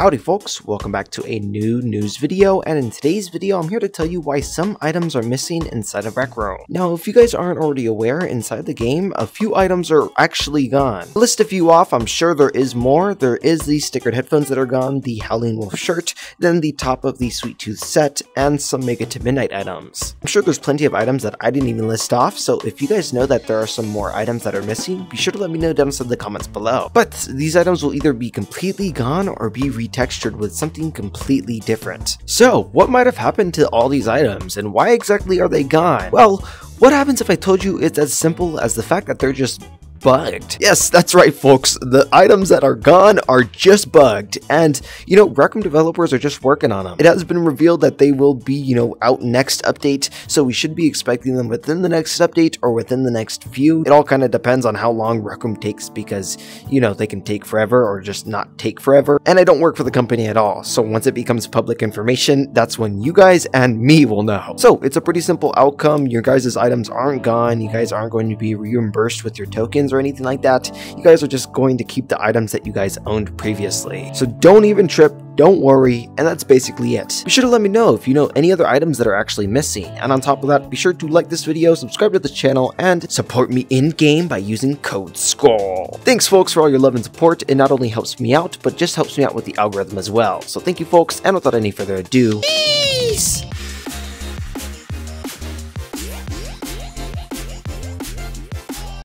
Howdy folks, welcome back to a new news video, and in today's video I'm here to tell you why some items are missing inside of Rec Room. Now if you guys aren't already aware, inside the game, a few items are actually gone. List a few off, I'm sure there is more. There is the stickered headphones that are gone, the Howling Wolf shirt, then the top of the Sweet Tooth set, and some Make It to Midnight items. I'm sure there's plenty of items that I didn't even list off, so if you guys know that there are some more items that are missing, be sure to let me know down in the comments below. But these items will either be completely gone or be retextured with something completely different. So, what might have happened to all these items, and why exactly are they gone? Well, what happens if I told you it's as simple as the fact that they're just bugged. Yes, that's right, folks. The items that are gone are just bugged. And, you know, Rec developers are just working on them. It has been revealed that they will be, you know, out next update, so we should be expecting them within the next update or within the next few. It all kind of depends on how long Rec takes because, you know, they can take forever or just not take forever. And I don't work for the company at all, so once it becomes public information, that's when you guys and me will know. So it's a pretty simple outcome. Your guys' items aren't gone. You guys aren't going to be reimbursed with your tokens or anything like that. You guys are just going to keep the items that you guys owned previously. So don't even trip, don't worry, and that's basically it. Be sure to let me know if you know any other items that are actually missing. And on top of that, be sure to like this video, subscribe to the channel, and support me in-game by using code SK0L. Thanks folks for all your love and support. It not only helps me out, but just helps me out with the algorithm as well. So thank you folks, and without any further ado!